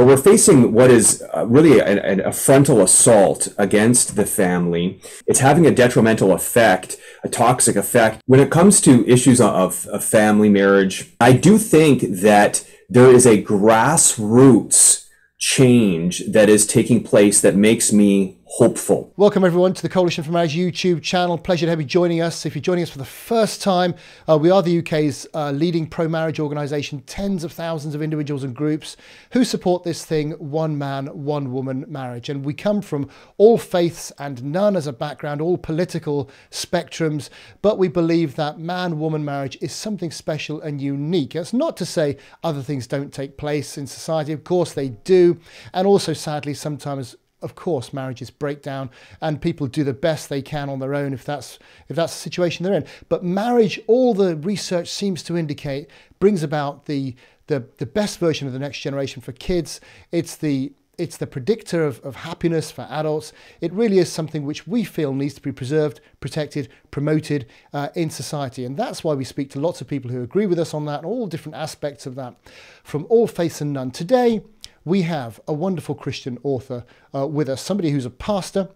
but we're facing what is uh, really a, a, frontal assault against the family. It's having a detrimental effect, a toxic effect. When it comes to issues of, of family marriage, I do think that there is a grassroots change that is taking place that makes me hopeful. Welcome, everyone, to the Coalition for Marriage YouTube channel. Pleasure to have you joining us. If you're joining us for the first time, uh, we are the UK's uh, leading pro marriage organisation, tens of thousands of individuals and groups who support this thing one man, one woman marriage. And we come from all faiths and none as a background, all political spectrums, but we believe that man woman marriage is something special and unique. It's not to say other things don't take place in society, of course they do. And also, sadly, sometimes of course marriages break down and people do the best they can on their own if that's if that's the situation they're in but marriage all the research seems to indicate brings about the the, the best version of the next generation for kids it's the it's the predictor of, of happiness for adults. It really is something which we feel needs to be preserved, protected, promoted uh, in society. And that's why we speak to lots of people who agree with us on that, all different aspects of that, from all faiths and none. Today, we have a wonderful Christian author uh, with us, somebody who's a pastor.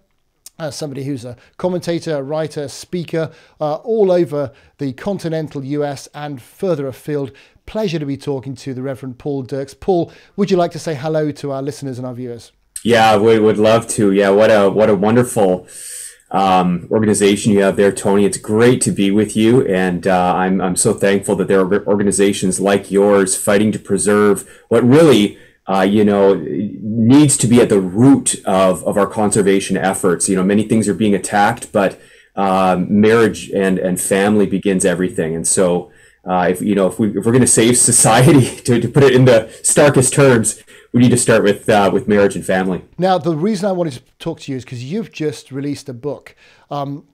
Uh, somebody who's a commentator, a writer, speaker, uh, all over the continental US and further afield. Pleasure to be talking to the Reverend Paul Dirks. Paul, would you like to say hello to our listeners and our viewers? Yeah, we would love to. Yeah, what a what a wonderful um, organization you have there, Tony. It's great to be with you, and uh, I'm I'm so thankful that there are organizations like yours fighting to preserve what really uh, you know, needs to be at the root of, of our conservation efforts. You know, many things are being attacked, but um, marriage and, and family begins everything. And so, uh, if you know, if, we, if we're going to save society, to, to put it in the starkest terms, we need to start with uh, with marriage and family. Now, the reason I wanted to talk to you is because you've just released a book. Um,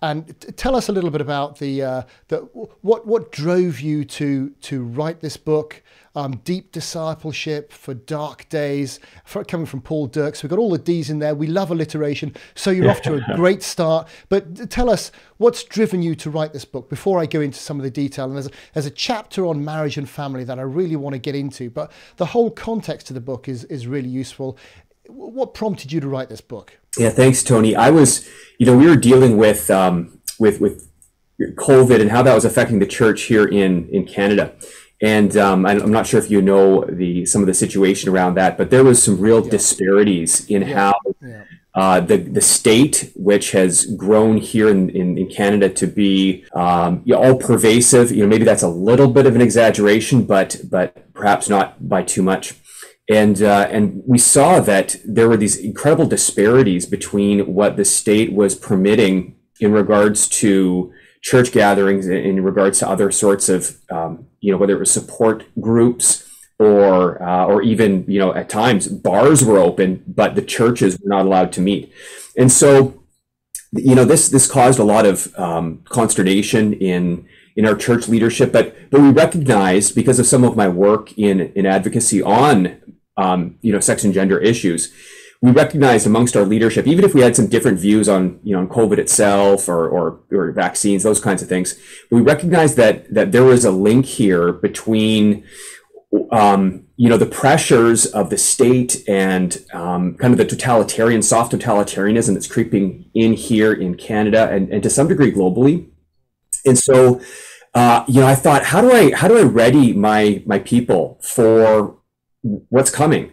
and t- tell us a little bit about the, uh, the what what drove you to to write this book, um, deep discipleship for dark days, for, coming from Paul Dirks. We've got all the D's in there. We love alliteration, so you're off to a great start. But tell us what's driven you to write this book. Before I go into some of the detail, and there's a, there's a chapter on marriage and family that I really want to get into, but the whole context of the book is is really useful. What prompted you to write this book? Yeah, thanks, Tony. I was, you know, we were dealing with um, with with COVID and how that was affecting the church here in in Canada. And um, I'm not sure if you know the some of the situation around that, but there was some real yeah. disparities in yeah. how yeah. Uh, the the state, which has grown here in, in, in Canada to be um, you know, all pervasive. You know, maybe that's a little bit of an exaggeration, but but perhaps not by too much and uh, and we saw that there were these incredible disparities between what the state was permitting in regards to church gatherings, in regards to other sorts of um, you know whether it was support groups or uh, or even you know at times bars were open, but the churches were not allowed to meet, and so you know this this caused a lot of um, consternation in in our church leadership, but but we recognized because of some of my work in in advocacy on um, you know, sex and gender issues. We recognized amongst our leadership, even if we had some different views on, you know, on COVID itself or, or, or vaccines, those kinds of things, we recognized that, that there was a link here between, um, you know, the pressures of the state and um, kind of the totalitarian, soft totalitarianism that's creeping in here in Canada and, and to some degree globally. And so, uh, you know, I thought, how do I how do I ready my my people for what's coming.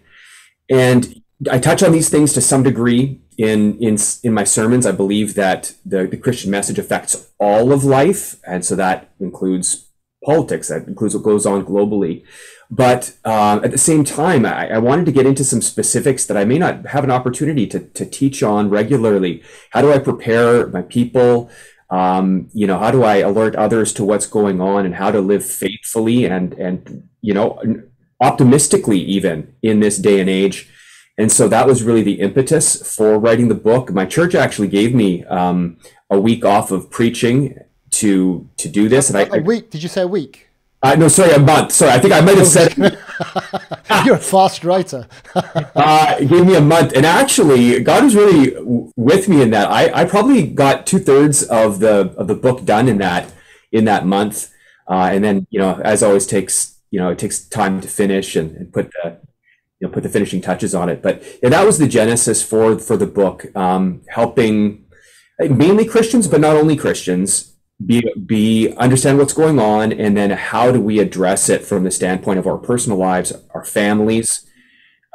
And I touch on these things to some degree in in in my sermons. I believe that the, the Christian message affects all of life, and so that includes politics. That includes what goes on globally. But uh, at the same time, I, I, wanted to get into some specifics that I may not have an opportunity to, to teach on regularly. How do I prepare my people? Um, you know, how do I alert others to what's going on and how to live faithfully and and you know optimistically even in this day and age. And so that was really the impetus for writing the book. My church actually gave me um, a week off of preaching to to do this. And a, I, a week? Did you say a week? Uh, no, sorry, a month. Sorry, I think I might have said. You're a fast writer. uh, gave me a month, and actually, God was really with me in that. I, I probably got two thirds of the of the book done in that in that month, uh, and then you know, as always, takes you know it takes time to finish and, and put the you know put the finishing touches on it. But yeah, that was the genesis for for the book, um, helping mainly Christians, but not only Christians, be be understand what's going on, and then how do we address it from the standpoint of our personal lives, our families,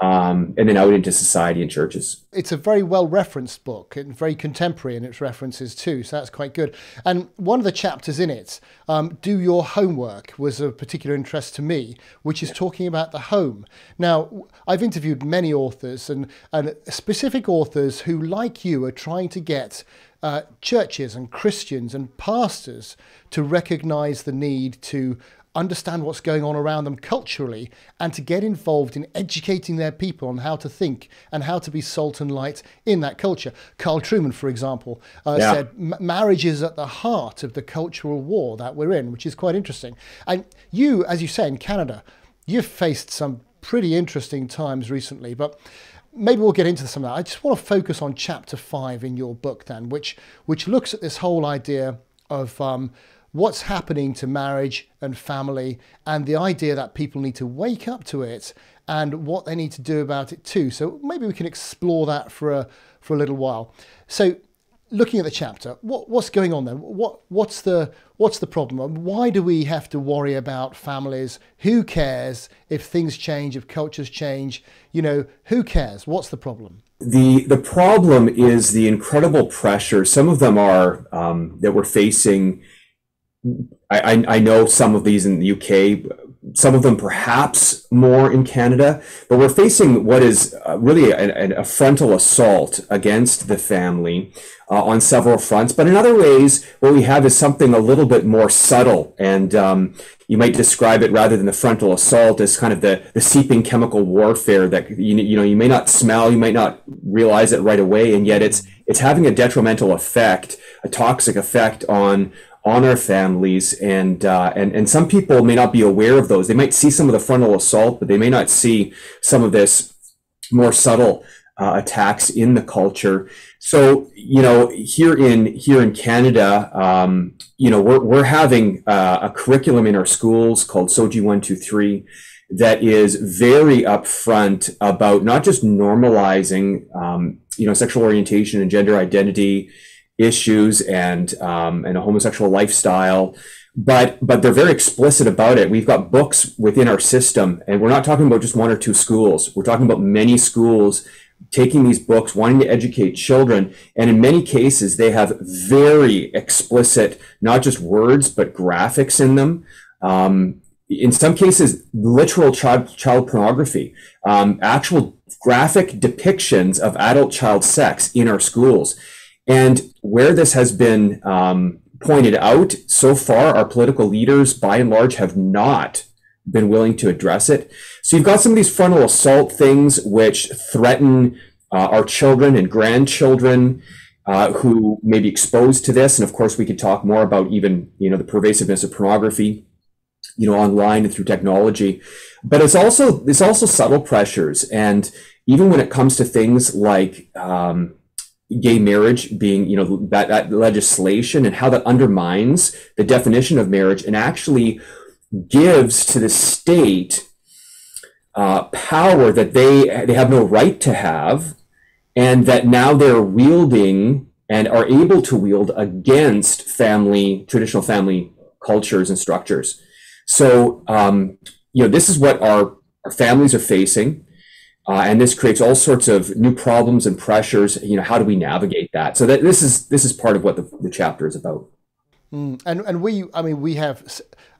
um, and then out into society and churches. It's a very well referenced book and very contemporary in its references too, so that's quite good. And one of the chapters in it, um, Do Your Homework, was of particular interest to me, which is talking about the home. Now, I've interviewed many authors and, and specific authors who, like you, are trying to get uh, churches and Christians and pastors to recognize the need to understand what's going on around them culturally and to get involved in educating their people on how to think and how to be salt and light in that culture. Carl Trueman, for example, uh, yeah. said marriage is at the heart of the cultural war that we're in, which is quite interesting. And you, as you say, in Canada, you've faced some pretty interesting times recently, but maybe we'll get into some of that. I just want to focus on chapter five in your book, then, which which looks at this whole idea of um, what's happening to marriage and family and the idea that people need to wake up to it and what they need to do about it too. So maybe we can explore that for a, for a little while. So looking at the chapter, what, what's going on there? What, what's, the, what's the problem? Why do we have to worry about families? Who cares if things change, if cultures change? You know, who cares? What's the problem? The, the problem is the incredible pressure. Some of them are um, that we're facing I, I know some of these in the UK, some of them perhaps more in Canada, but we're facing what is uh, really a, frontal assault against the family uh, on several fronts. But in other ways, what we have is something a little bit more subtle, and um, you might describe it rather than the frontal assault as kind of the, the seeping chemical warfare that you, you know you may not smell, you might not realize it right away, and yet it's it's having a detrimental effect, a toxic effect on on our families and uh, and and some people may not be aware of those. They might see some of the frontal assault but they may not see some of this more subtle uh, attacks in the culture. So you know here in here in canada um, you know we're, we're having uh, a curriculum in our schools called SOGI 123 that is very upfront about not just normalizing um, you know sexual orientation and gender identity issues and um, and a homosexual lifestyle but but they're very explicit about it. We've got books within our system and we're not talking about just one or two schools. We're talking about many schools taking these books wanting to educate children and in many cases they have very explicit not just words but graphics in them. Um, in some cases literal child child pornography um, actual graphic depictions of adult child sex in our schools. And where this has been um, pointed out, so far, our political leaders, by and large, have not been willing to address it. So you've got some of these frontal assault things which threaten uh, our children and grandchildren uh, who may be exposed to this. And of course, we could talk more about even you know the pervasiveness of pornography, you know, online and through technology. But it's also it's also subtle pressures, and even when it comes to things like um, gay marriage being, you know, that, that legislation and how that undermines the definition of marriage and actually gives to the state uh, power that they they have no right to have, and that now they're wielding and are able to wield against family traditional family cultures and structures. So um, you know this is what our our families are facing. Uh, and this creates all sorts of new problems and pressures. You know, how do we navigate that? So that this is this is part of what the, the chapter is about. Mm. And and we, I mean, we have,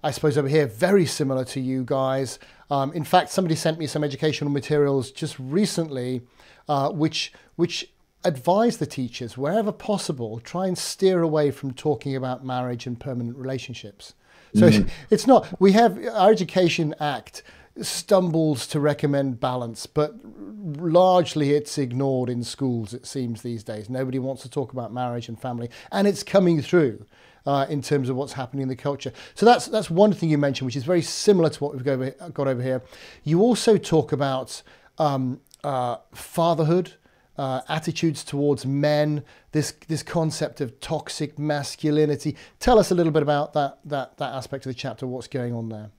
I suppose, over here, very similar to you guys. Um, in fact, somebody sent me some educational materials just recently, uh, which which advise the teachers wherever possible try and steer away from talking about marriage and permanent relationships. So mm. it's not. We have our Education Act stumbles to recommend balance, but largely it's ignored in schools, it seems, these days. Nobody wants to talk about marriage and family, and it's coming through. Uh, in terms of what's happening in the culture, so that's that's one thing you mentioned, which is very similar to what we've got over, got over here. You also talk about um, uh, fatherhood, uh, attitudes towards men, this this concept of toxic masculinity. Tell us a little bit about that that that aspect of the chapter. What's going on there?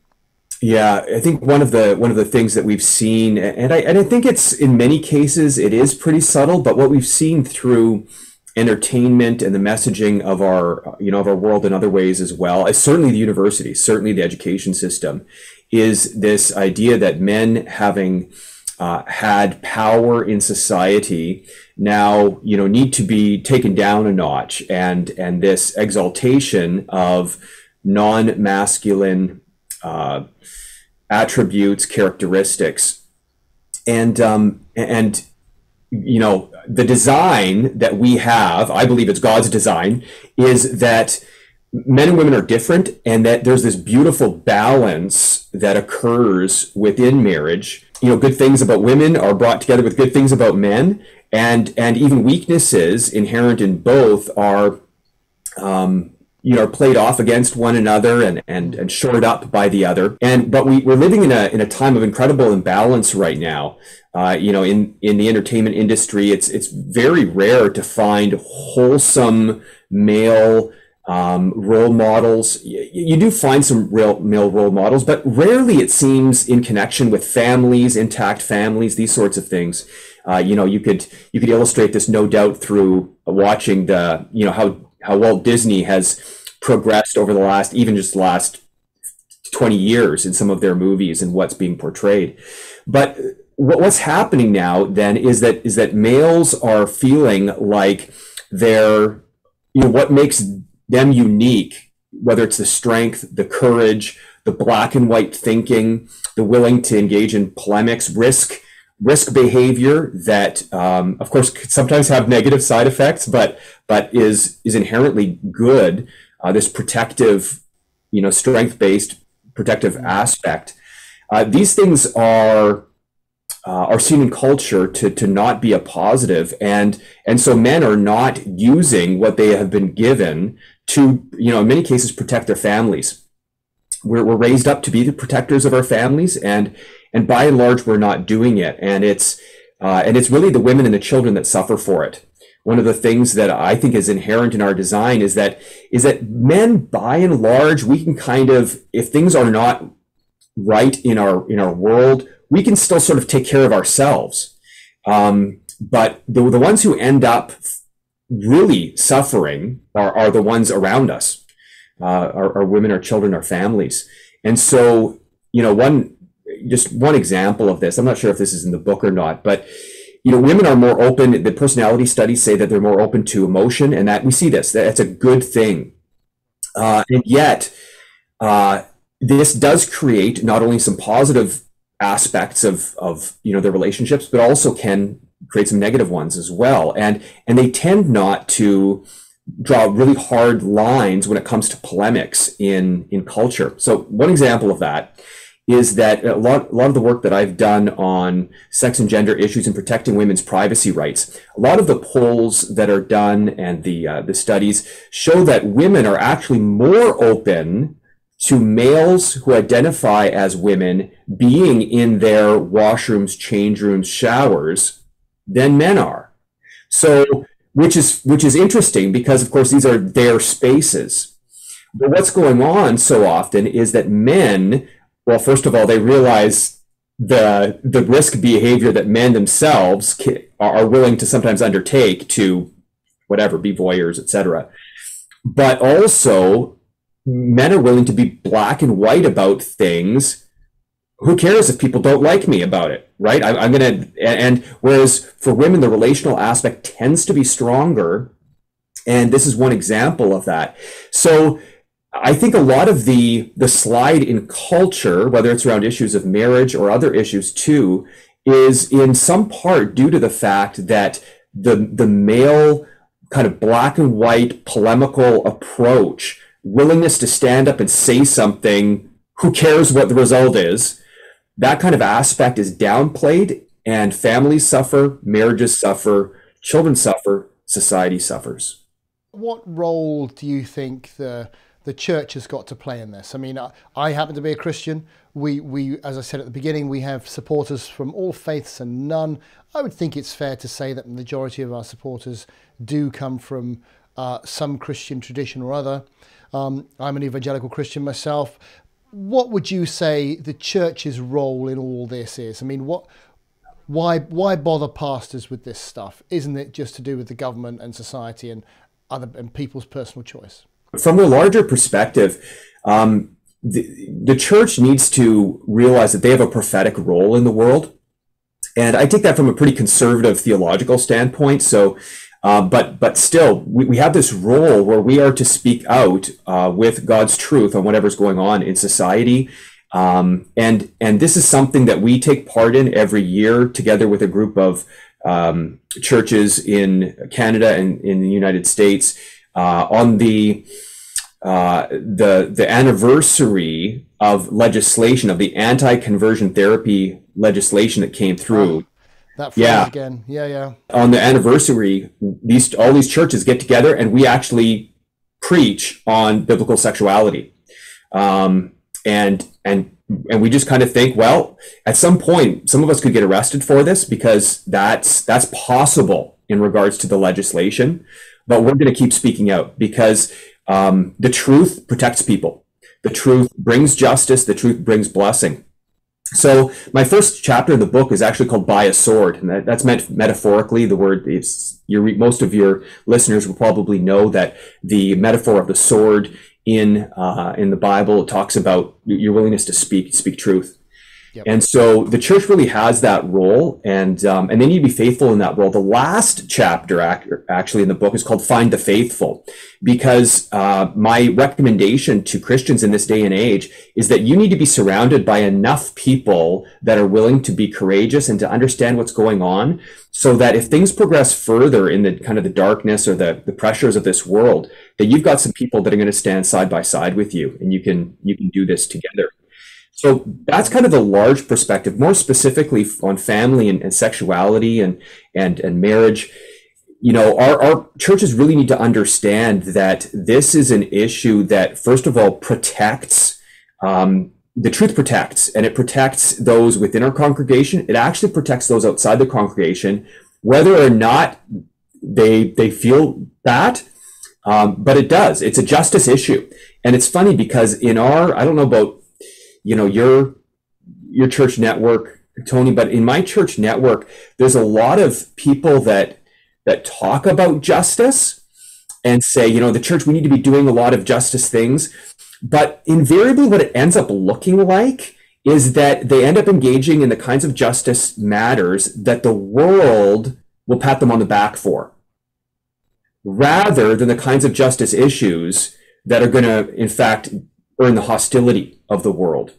Yeah, I think one of the one of the things that we've seen, and I and I think it's in many cases it is pretty subtle, but what we've seen through entertainment and the messaging of our you know of our world in other ways as well, is certainly the university, certainly the education system, is this idea that men having uh, had power in society now you know need to be taken down a notch, and and this exaltation of non-masculine uh, attributes, characteristics, and um, and you know the design that we have. I believe it's God's design is that men and women are different, and that there's this beautiful balance that occurs within marriage. You know, good things about women are brought together with good things about men, and and even weaknesses inherent in both are um, you know, played off against one another and, and, and shored up by the other. And but we, we're living in a in a time of incredible imbalance right now. Uh, you know, in, in the entertainment industry, it's it's very rare to find wholesome male um, role models. You, you, do find some real male role models, but rarely it seems in connection with families, intact families, these sorts of things. Uh, you know, you could you could illustrate this no doubt through watching the you know how how Walt Disney has progressed over the last, even just the last 20 years in some of their movies and what's being portrayed. But what's happening now then is that is that males are feeling like they're you know what makes them unique whether it's the strength the courage the black and white thinking the willing to engage in polemics risk risk behavior that, um, of course, could sometimes have negative side effects, but but is is inherently good. Uh, this protective, you know, strength based protective aspect. Uh, these things are uh, are seen in culture to to not be a positive, and and so men are not using what they have been given to, you know, in many cases, protect their families. We're, we're raised up to be the protectors of our families, and and by and large, we're not doing it. And it's uh, and it's really the women and the children that suffer for it. One of the things that I think is inherent in our design is that is that men, by and large, we can kind of, if things are not right in our in our world, we can still sort of take care of ourselves. Um, but the, the ones who end up really suffering are, are the ones around us, uh, our, our women, our children, our families. And so, you know, one just one example of this. I'm not sure if this is in the book or not, but you know, women are more open. The personality studies say that they're more open to emotion, and that we see this. That's a good thing. Uh, and yet, uh, this does create not only some positive aspects of of you know their relationships, but also can create some negative ones as well. And and they tend not to draw really hard lines when it comes to polemics in in culture. So one example of that is that a lot, a lot of the work that I've done on sex and gender issues and protecting women's privacy rights, a lot of the polls that are done and the uh, the studies show that women are actually more open to males who identify as women being in their washrooms, change rooms, showers than men are. So, which is which is interesting because of course these are their spaces. But what's going on so often is that men well, first of all, they realize the the risk behavior that men themselves are willing to sometimes undertake to whatever be voyeurs, etc. But also, men are willing to be black and white about things. Who cares if people don't like me about it, right? I, I'm gonna and whereas for women the relational aspect tends to be stronger, and this is one example of that. So I think a lot of the the slide in culture, whether it's around issues of marriage or other issues too, is in some part due to the fact that the the male kind of black and white polemical approach, willingness to stand up and say something, who cares what the result is, that kind of aspect is downplayed and families suffer, marriages suffer, children suffer, society suffers. What role do you think the the church has got to play in this. I mean, I, I, happen to be a Christian. We, we, as I said at the beginning, we have supporters from all faiths and none. I would think it's fair to say that the majority of our supporters do come from uh, some Christian tradition or other. Um, I'm an evangelical Christian myself. What would you say the church's role in all this is? I mean, what, why, why bother pastors with this stuff? Isn't it just to do with the government and society and other and people's personal choice? From a larger perspective, um, the, the church needs to realize that they have a prophetic role in the world. And I take that from a pretty conservative theological standpoint. So, uh, but but still, we, we have this role where we are to speak out uh, with God's truth on whatever's going on in society, um, and and this is something that we take part in every year together with a group of um, churches in Canada and in the United States uh, on the uh, the the anniversary of legislation of the anti-conversion therapy legislation that came through. That yeah. again, yeah, yeah. On the anniversary, these all these churches get together and we actually preach on biblical sexuality, um, and and and we just kind of think, well, at some point, some of us could get arrested for this because that's that's possible in regards to the legislation, but we're going to keep speaking out because um, the truth protects people. The truth brings justice. The truth brings blessing. So my first chapter in the book is actually called "Buy a Sword," and that, that's meant metaphorically. The word it's your most of your listeners will probably know that the metaphor of the sword in uh, in the Bible talks about your willingness to speak speak truth. Yep. And so the church really has that role, and um, and they need to be faithful in that role. The last chapter, actually, in the book is called "Find the Faithful," because uh, my recommendation to Christians in this day and age is that you need to be surrounded by enough people that are willing to be courageous and to understand what's going on, so that if things progress further in the kind of the darkness or the the pressures of this world, that you've got some people that are going to stand side by side with you, and you can you can do this together. So that's kind of the large perspective, more specifically on family and, and sexuality and, and, and marriage. You know, our, our churches really need to understand that this is an issue that, first of all, protects um, the truth protects, and it protects those within our congregation. It actually protects those outside the congregation, whether or not they they feel that. Um, but it does. It's a justice issue, and it's funny because in our I don't know about you know your your church network tony but in my church network there's a lot of people that that talk about justice and say you know the church we need to be doing a lot of justice things. But invariably what it ends up looking like is that they end up engaging in the kinds of justice matters that the world will pat them on the back for rather than the kinds of justice issues that are going to in fact earn the hostility of the world.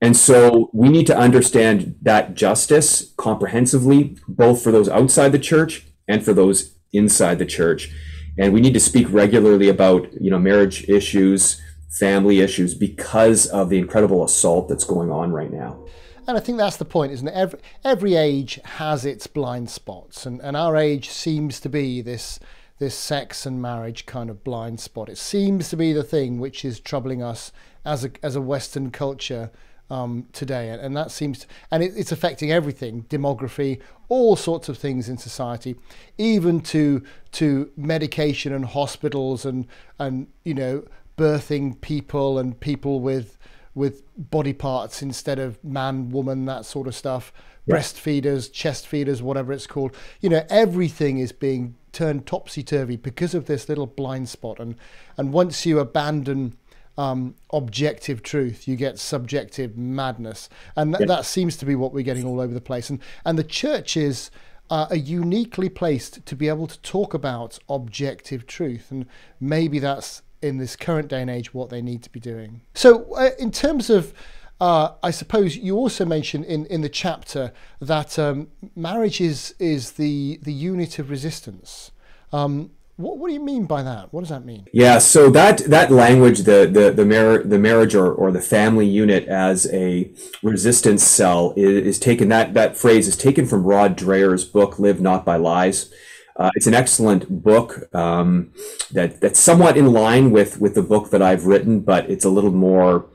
And so we need to understand that justice comprehensively, both for those outside the church and for those inside the church. And we need to speak regularly about, you know, marriage issues, family issues, because of the incredible assault that's going on right now. And I think that's the point, isn't it? Every, every age has its blind spots, and, and our age seems to be this this sex and marriage kind of blind spot. It seems to be the thing which is troubling us as a as a Western culture um, today, and, and, that seems to, and it, it's affecting everything: demography, all sorts of things in society, even to to medication and hospitals and and you know birthing people and people with with body parts instead of man, woman, that sort of stuff. Yeah. Breastfeeders, chest feeders, whatever it's called. You know, everything is being turned topsy turvy because of this little blind spot. And and once you abandon um, objective truth, you get subjective madness, and th- yeah. that seems to be what we're getting all over the place. And and the churches uh, are uniquely placed to be able to talk about objective truth, and maybe that's in this current day and age what they need to be doing. So, uh, in terms of uh, I suppose you also mentioned in, in the chapter that um, marriage is, is the, the unit of resistance. Um, what, what do you mean by that? What does that mean? Yeah, so that that language, the the the, mar- the marriage or, or the family unit as a resistance cell is, is taken. That that phrase is taken from Rod Dreher's book "Live Not by Lies." Uh, it's an excellent book um, that that's somewhat in line with with the book that I've written, but it's a little more,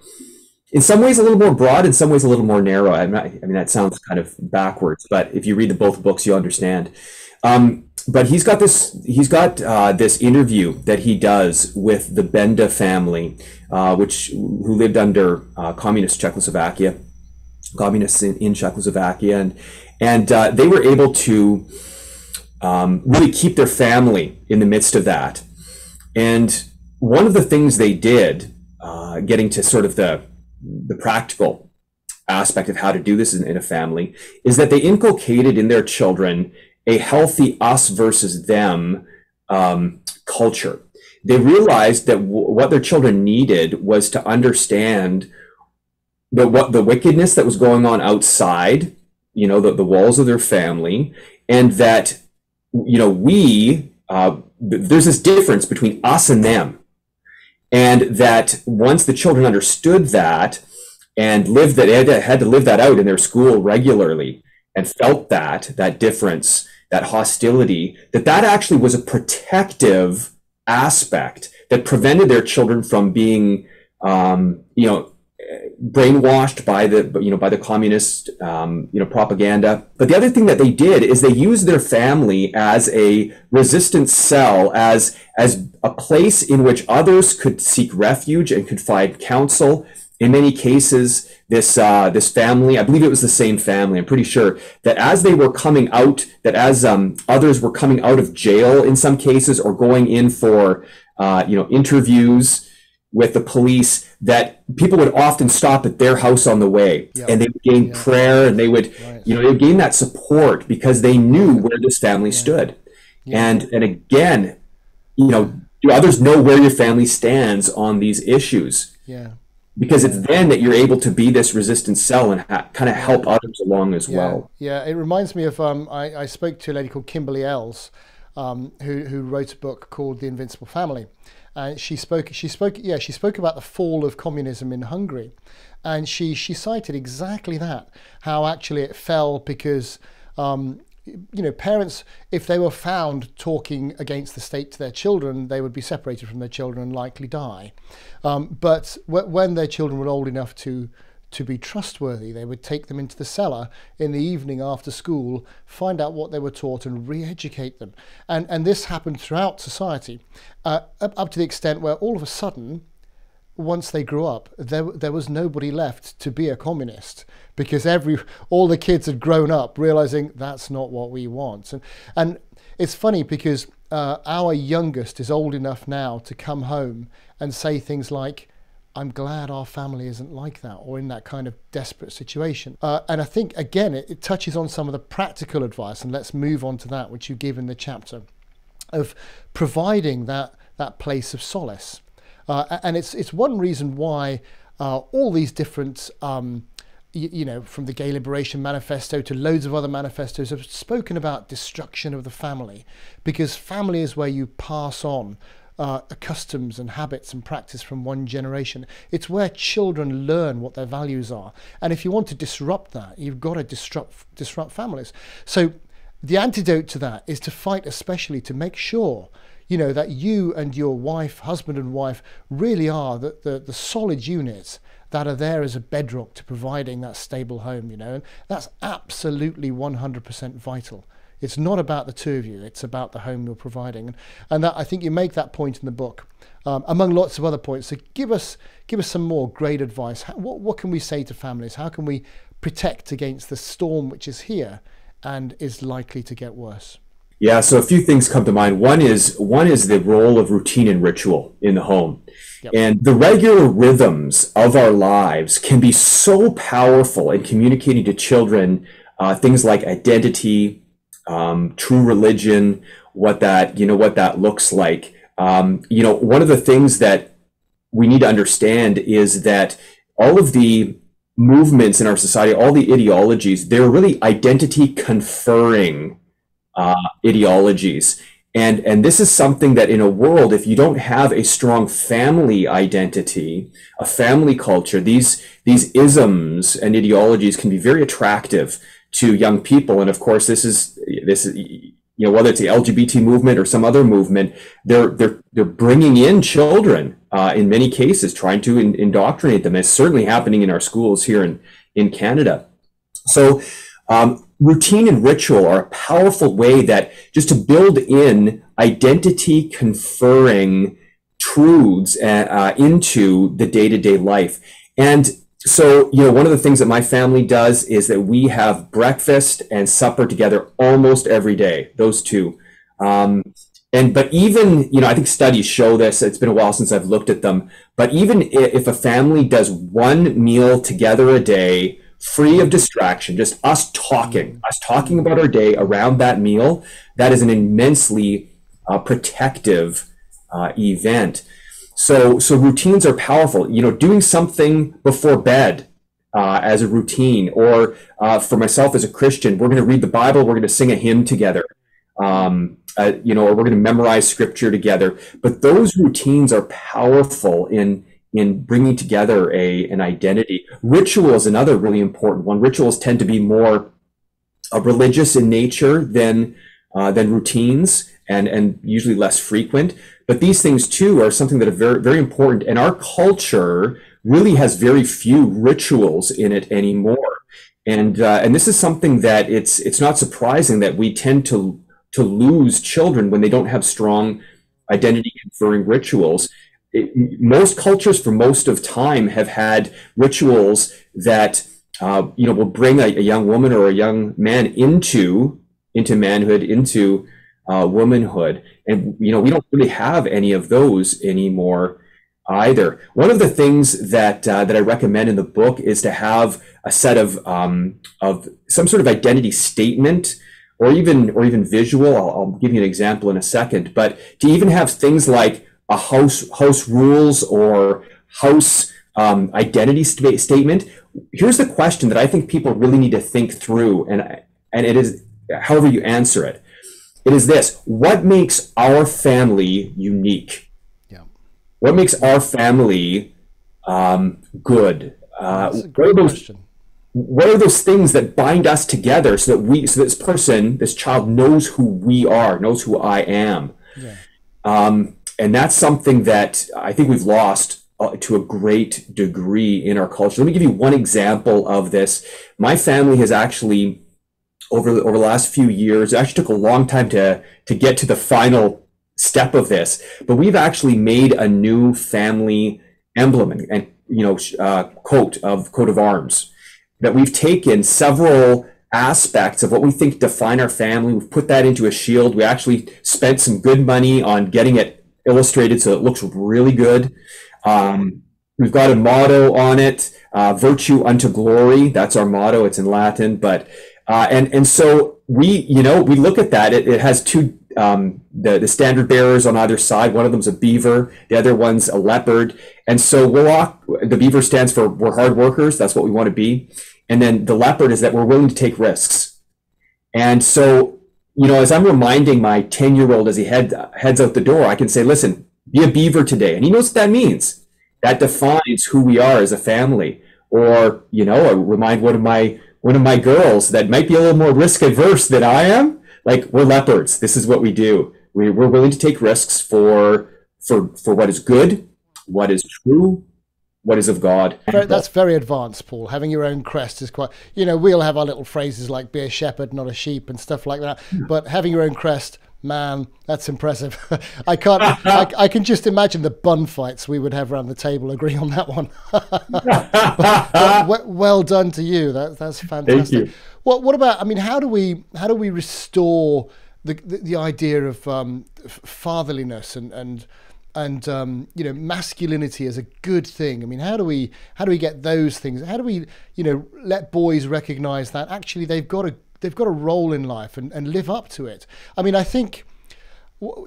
in some ways, a little more broad, in some ways, a little more narrow. Not, i mean, that sounds kind of backwards, but if you read the both books, you understand. Um, but he's got this he's got uh, this interview that he does with the Benda family, uh, which who lived under uh, communist Czechoslovakia, communists in, in Czechoslovakia, and and uh, they were able to um, really keep their family in the midst of that. And one of the things they did, uh, getting to sort of the the practical aspect of how to do this in, in a family, is that they inculcated in their children a healthy us versus them um, culture. They realized that w- what their children needed was to understand the what the wickedness that was going on outside, you know, the, the walls of their family, and that you know we uh, there's this difference between us and them, and that once the children understood that and lived that had to, had to live that out in their school regularly and felt that that difference that hostility that that actually was a protective aspect that prevented their children from being um, you know brainwashed by the you know by the communist um, you know propaganda. But the other thing that they did is they used their family as a resistance cell as as a place in which others could seek refuge and could find counsel in many cases, this uh, this family, I believe it was the same family. I'm pretty sure that as they were coming out, that as um, others were coming out of jail in some cases or going in for uh, you know interviews with the police, that people would often stop at their house on the way, yep. and they would gain yep. prayer, and they would right. you know they would gain that support because they knew where this family yeah. stood, yeah. and and again, you know, do others know where your family stands on these issues? Yeah because it's then that you're able to be this resistance cell and ha- kind of help others along as yeah. well. Yeah, it reminds me of um, I, I spoke to a lady called Kimberly Ells, um, who who wrote a book called The Invincible Family, and she spoke she spoke yeah she spoke about the fall of communism in Hungary, and she she cited exactly that how actually it fell because um, you know, parents, if they were found talking against the state to their children, they would be separated from their children and likely die. Um, but when their children were old enough to to be trustworthy, they would take them into the cellar in the evening after school, find out what they were taught, and re-educate them. And and this happened throughout society, uh, up, up to the extent where all of a sudden once they grew up, there there was nobody left to be a communist because every all the kids had grown up realizing that's not what we want. And and it's funny because uh, our youngest is old enough now to come home and say things like, "I'm glad our family isn't like that," or in that kind of desperate situation. Uh, and I think again it, it touches on some of the practical advice, and let's move on to that which you give in the chapter of providing that that place of solace uh, and it's it's one reason why uh, all these different um, you, you, know from the Gay Liberation Manifesto to loads of other manifestos have spoken about destruction of the family because family is where you pass on. Uh, customs and habits and practice from one generation. It's where children learn what their values are. And if you want to disrupt that, you've got to disrupt disrupt families. So the antidote to that is to fight especially to make sure you know, that you and your wife, husband and wife, really are the, the, the solid units that are there as a bedrock to providing that stable home, you know, and that's absolutely 100% vital. It's not about the two of you, it's about the home you're providing. And, and that, I think you make that point in the book, um, among lots of other points. So give us, give us some more great advice. How, what, what can we say to families? How can we protect against the storm which is here and is likely to get worse? Yeah, so a few things come to mind. One is one is the role of routine and ritual in the home. Yep. And the regular rhythms of our lives can be so powerful in communicating to children uh, things like identity, um, true religion, what that you know what that looks like. Um, you know, one of the things that we need to understand is that all of the movements in our society, all the ideologies, they're really identity conferring uh, ideologies. And, and this is something that in a world, if you don't have a strong family identity, a family culture, these, these isms and ideologies can be very attractive to young people. And of course, this is, this is, you know, whether it's the LGBT movement or some other movement, they're, they're, they're bringing in children, uh, in many cases, trying to in, indoctrinate them. It's certainly happening in our schools here in, in Canada. So, um, routine and ritual are a powerful way that just to build in identity conferring truths uh, uh into the day to day life. And so, you know, one of the things that my family does is that we have breakfast and supper together almost every day, those two. Um, and but even you know i think studies show this it's been a while since i've looked at them but even if a family does one meal together a day free of distraction just us talking us talking about our day around that meal. That is an immensely uh, protective uh, event. So so routines are powerful. You know doing something before bed uh, as a routine or uh, for myself as a christian we're going to read the bible we're going to sing a hymn together um, uh, you know, or we're going to memorize scripture together. But those routines are powerful in in bringing together a an identity. Ritual is another really important one. Rituals tend to be more uh, religious in nature than uh, than routines, and and usually less frequent. But these things too are something that are very very important. And our culture really has very few rituals in it anymore. And uh, and this is something that it's it's not surprising that we tend to to lose children when they don't have strong identity conferring rituals. It, most cultures, for most of time, have had rituals that uh, you know will bring a, a, young woman or a young man into into manhood, into uh, womanhood, and you know we don't really have any of those anymore either. One of the things that uh, that I recommend in the book is to have a set of um, of some sort of identity statement or even or even visual. I'll, I'll, give you an example in a second. But to even have things like a house house rules or house um, identity st- statement. Here's the question that I think people really need to think through, and and it is however you answer it. It is this: What makes our family unique? Yeah. What makes our family um, good? Uh, That's a great question what are those things that bind us together so that we so this person this child knows who we are knows who i am yeah. um, and that's something that i think we've lost uh, to a great degree in our culture let me give you one example of this my family has actually over the, over the last few years it actually took a long time to to get to the final step of this but we've actually made a new family emblem and, and you know uh, coat of coat of arms that we've taken several aspects of what we think define our family. We've put that into a shield. We actually spent some good money on getting it illustrated so it looks really good. Um, we've got a motto on it, uh, virtue unto glory. That's our motto. It's in Latin, but, uh, and, and so we, you know, we look at that. It, it has two, um, the, the standard bearers on either side. One of them's a beaver. The other one's a leopard. And so we're all, the beaver stands for we're hard workers. That's what we want to be. And then the leopard is that we're willing to take risks. And so, you know, as I'm reminding my 10 year old as he head, heads out the door, I can say, listen, be a beaver today. And he knows what that means. That defines who we are as a family. Or, you know, I remind one of my one of my girls that might be a little more risk averse than I am. Like we're leopards. This is what we do. We, we're willing to take risks for for for what is good, what is true, what is of God. That's very advanced, Paul. Having your own crest is quite. You know, we'll have our little phrases like "be a shepherd, not a sheep" and stuff like that. But having your own crest, man, that's impressive. I can't. I, I, can just imagine the bun fights we would have around the table agreeing on that one. but, but, well done to you. That, that's fantastic. What What about? I mean, how do we how do we restore the the, the idea of um, fatherliness and and and um, you know masculinity is a good thing. I mean, how do we how do we get those things? How do we you know let boys recognise that actually they've got a they've got a role in life and, and live up to it? I mean, I think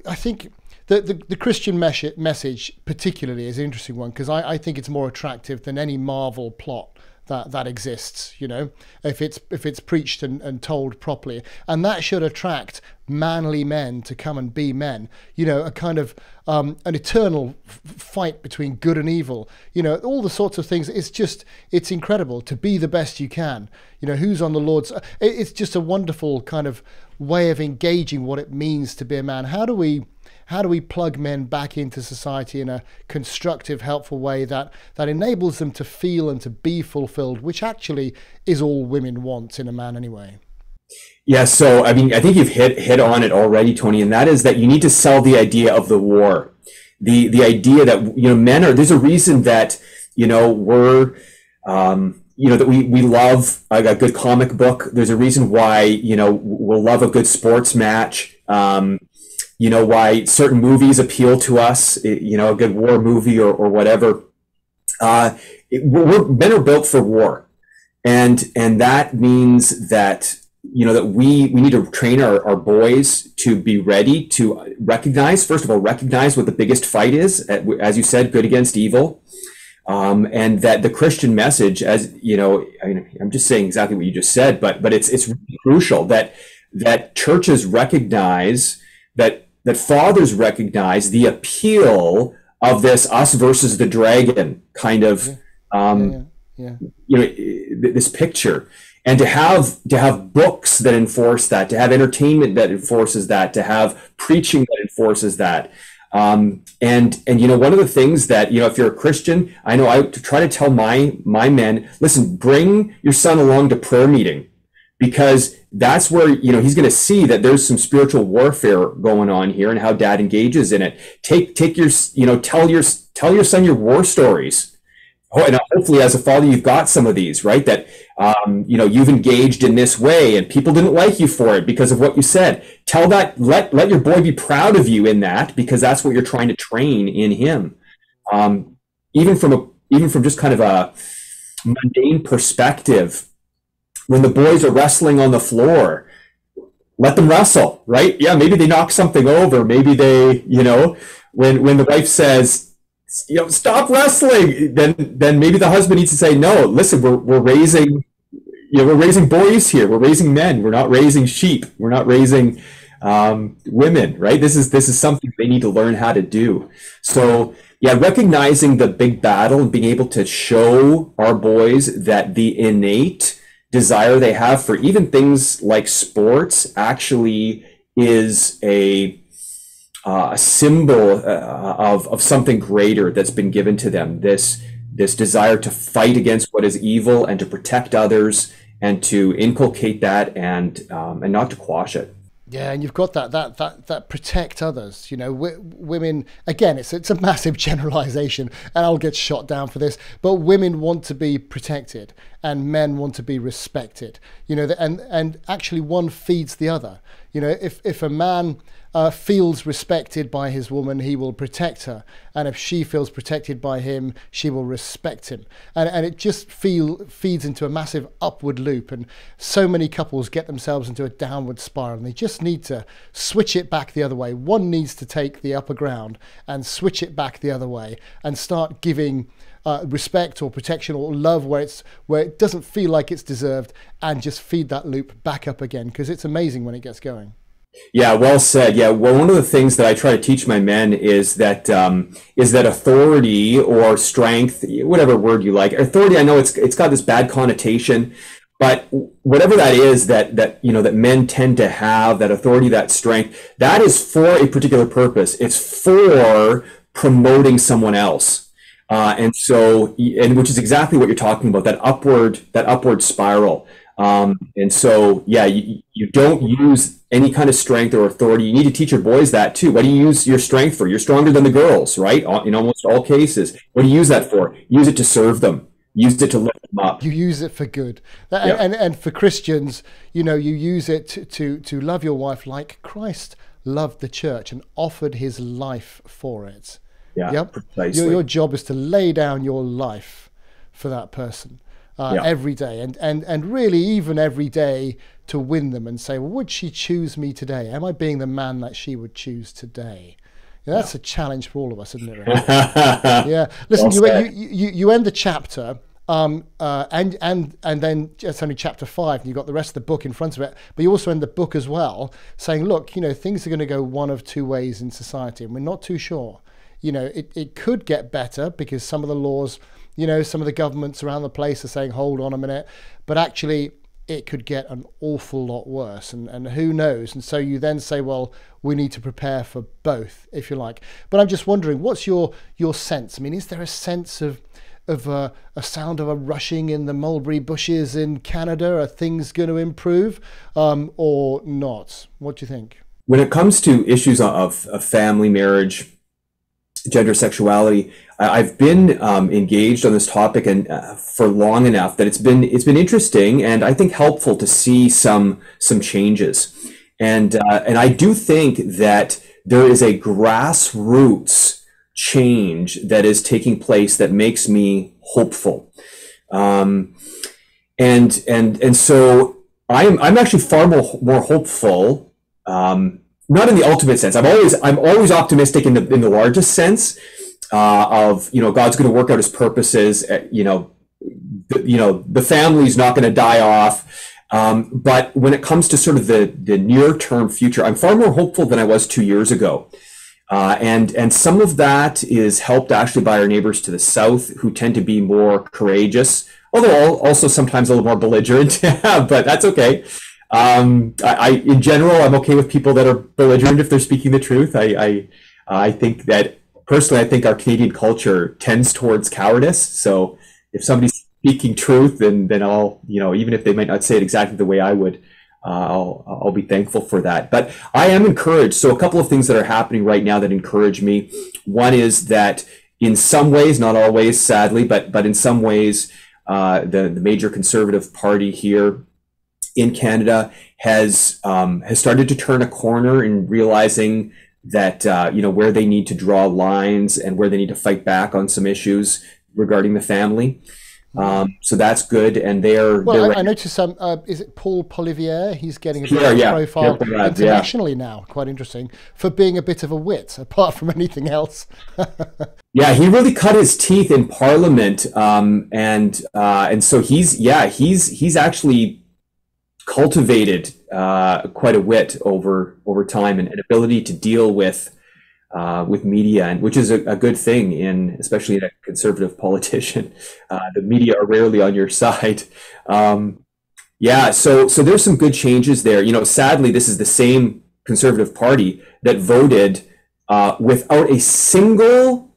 I think the, the, the Christian mes- message particularly is an interesting one because I, I think it's more attractive than any Marvel plot that that exists you know if it's if it's preached and, and told properly and that should attract manly men to come and be men. You know a kind of um, an eternal f- fight between good and evil. You know all the sorts of things. It's just it's incredible to be the best you can. You know who's on the lord's it's just a wonderful kind of way of engaging what it means to be a man. How do we how do we plug men back into society in a constructive, helpful way that, that enables them to feel and to be fulfilled, which actually is all women want in a man anyway? Yeah, so I mean, I think you've hit hit on it already, Tony, and that is that you need to sell the idea of the war, the the idea that you know men are. There's a reason that you know we're. Um, you know that we we love a, good comic book. There's a reason why you know we'll love a good sports match. Um, you know why certain movies appeal to us. You know, a good war movie or or whatever. Uh, it, we're, men are built for war, and and that means that you know that we we need to train our, our boys to be ready to recognize first of all recognize what the biggest fight is as you said good against evil. Um, and that the christian message as you know I mean, i'm just saying exactly what you just said but but it's it's really crucial that that churches recognize that that fathers recognize the appeal of this us versus the dragon kind of um, yeah, yeah, yeah. you know this picture and to have to have books that enforce that to have entertainment that enforces that to have preaching that enforces that. Um, and and you know one of the things that you know if you're a christian i know i try to tell my my men listen bring your son along to prayer meeting. Because that's where you know he's going to see that there's some spiritual warfare going on here and how dad engages in it. Take take your you know tell your tell your son your war stories oh, and hopefully as a father you've got some of these right? That um, you know you've engaged in this way and people didn't like you for it because of what you said. Tell that let let your boy be proud of you in that because that's what you're trying to train in him. Um, even from a even from just kind of a mundane perspective when the boys are wrestling on the floor let them wrestle right? Yeah maybe they knock something over. Maybe they you know when when the wife says you know, stop wrestling. Then, then maybe the husband needs to say, no, listen, we're, we're raising, you know, we're raising boys here. We're raising men. We're not raising sheep. We're not raising um, women, right? This is, this is something they need to learn how to do. So yeah, recognizing the big battle and being able to show our boys that the innate desire they have for even things like sports actually is a uh, a symbol uh, of, of something greater that's been given to them this this desire to fight against what is evil and to protect others and to inculcate that and um, and not to quash it yeah, and you've got that that that that protect others. You know, women again. It's it's a massive generalization, and I'll get shot down for this. But women want to be protected, and men want to be respected. You know, and and actually one feeds the other. You know, if if a man uh, feels respected by his woman, he will protect her. And if she feels protected by him, she will respect him. And, and it just feel, feeds into a massive upward loop. And so many couples get themselves into a downward spiral and they just need to switch it back the other way. One needs to take the upper ground and switch it back the other way and start giving. Uh, respect or protection or love where it's where it doesn't feel like it's deserved and just feed that loop back up again because it's amazing when it gets going yeah, well said. Yeah, well, one of the things that I try to teach my men is that um, is that authority or strength, whatever word you like, authority. I know it's it's got this bad connotation, but whatever that is that that you know that men tend to have, that authority, that strength, that is for a particular purpose. It's for promoting someone else. Uh, and so, and which is exactly what you're talking about, that upward, that upward spiral. Um, and so, yeah, you, you don't use any kind of strength or authority. You need to teach your boys that too. What do you use your strength for? You're stronger than the girls, right? In almost all cases. What do you use that for? Use it to serve them. Use it to lift them up. You use it for good. That, yeah. and, and for Christians, you know, you use it to, to, to love your wife like Christ loved the church and offered his life for it. Yeah, yep. precisely. Your, your job is to lay down your life for that person uh, yeah. every day, and, and and really even every day to win them and say, well, would she choose me today? Am I being the man that she would choose today? Yeah, that's yeah. a challenge for all of us, isn't it? yeah. Listen, well you, you, you end the chapter. Um, uh, and and and then it's only chapter five, and you've got the rest of the book in front of it. But you also end the book as well, saying, look, you know, things are going to go one of two ways in society, and we're not too sure. You know, it, it could get better because some of the laws you know, some of the governments around the place are saying, hold on a minute. But actually, it could get an awful lot worse. And, and who knows? And so you then say, well, we need to prepare for both, if you like. But I'm just wondering, what's your, your sense? I mean, is there a sense of of a, a, sound of a rushing in the mulberry bushes in Canada? Are things going to improve um, or not? What do you think? When it comes to issues of, of family, marriage, gender sexuality, I've been um, engaged on this topic and uh, for long enough that it's been it's been interesting and I think helpful to see some some changes, and uh, and I do think that there is a grassroots change that is taking place that makes me hopeful, um, and and and so I'm I'm actually far more more hopeful. Um, not in the ultimate sense. I'm always I'm always optimistic in the in the largest sense uh, of you know God's going to work out His purposes. Uh, you know, the, you know the family's not going to die off. Um, but when it comes to sort of the the near term future, I'm far more hopeful than I was two years ago. Uh, and and some of that is helped actually by our neighbors to the south, who tend to be more courageous, although also sometimes a little more belligerent. but that's okay. Um, I, I, in general, I'm okay with people that are belligerent if they're speaking the truth. I, I, I think that personally, I think our Canadian culture tends towards cowardice. So if somebody's speaking truth, then then I'll you know even if they might not say it exactly the way I would, uh, I'll I'll be thankful for that. But I am encouraged. So a couple of things that are happening right now that encourage me. One is that in some ways, not always, sadly, but but in some ways, uh, the the major conservative party here in Canada has um, has started to turn a corner in realizing that uh, you know where they need to draw lines and where they need to fight back on some issues regarding the family. Um, so that's good, and they're. Well, they're I, I noticed some. Uh, is it Paul Poilievre? He's getting a bit of yeah, profile yeah, internationally now. Quite interesting for being a bit of a wit, apart from anything else. yeah, he really cut his teeth in Parliament, um, and uh, and so he's yeah he's he's actually cultivated uh, quite a wit over over time and an ability to deal with uh, with media, and which is a, a, good thing in especially in a conservative politician. Uh, the media are rarely on your side. Um, yeah, so so there's some good changes there. You know, sadly, this is the same conservative party that voted uh, without a single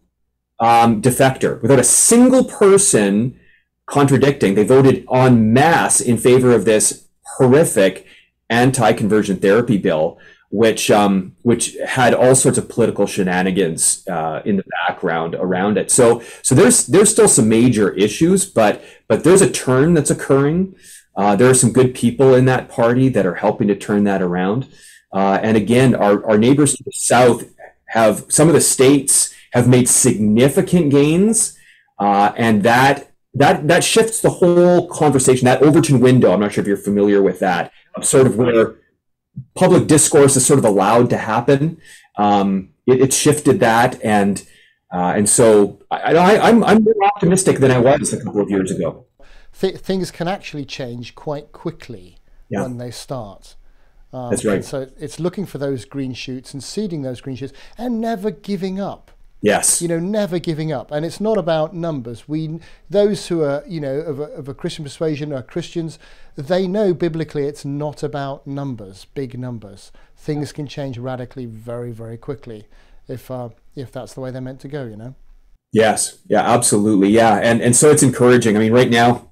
um, defector, without a single person contradicting. They voted en masse in favor of this horrific anti-conversion therapy bill, which um, which had all sorts of political shenanigans uh, in the background around it. So so there's there's still some major issues, but but there's a turn that's occurring. Uh, there are some good people in that party that are helping to turn that around. Uh, and again, our, our neighbors to the south have some of the states have made significant gains, uh, and that that that shifts the whole conversation. That Overton window. I'm not sure if you're familiar with that. Of sort of where public discourse is sort of allowed to happen. Um, it, it, shifted that, and uh, and so I, I, I'm I'm more optimistic than I was a couple of years ago. Th- things can actually change quite quickly yeah. when they start. Um, That's right. So it's looking for those green shoots and seeding those green shoots and never giving up. Yes. You know, never giving up. And it's not about numbers. We, those who are, you know, of a, of a Christian persuasion are Christians, they know biblically it's not about numbers, big numbers. Things can change radically very, very quickly if, uh, if that's the way they're meant to go, you know? Yes. Yeah, absolutely. Yeah. And, and so it's encouraging. I mean, right now,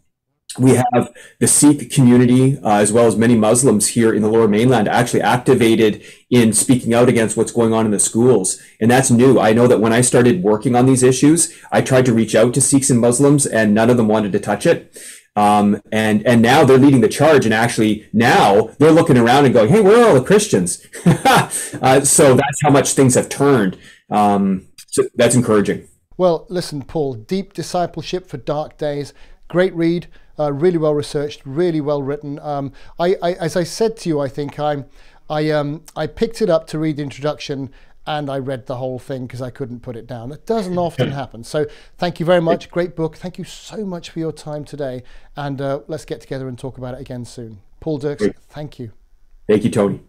we have the Sikh community, uh, as well as many Muslims here in the lower mainland, actually activated in speaking out against what's going on in the schools. And that's new. I know that when I started working on these issues, I tried to reach out to Sikhs and Muslims, and none of them wanted to touch it. Um, and and now they're leading the charge, and actually now they're looking around and going, "Hey, where are all the Christians?" uh, so that's how much things have turned. Um, so that's encouraging. Well, listen, Paul, deep discipleship for dark days. Great read uh, really well researched, really well written. Um, I, I, as I said to you, I think I'm, I, um, I picked it up to read the introduction and I read the whole thing because I couldn't put it down. It doesn't often happen. So thank you very much. Great book. Thank you so much for your time today. And uh, let's get together and talk about it again soon. Paul Dirks, thank you. Thank you, Tony.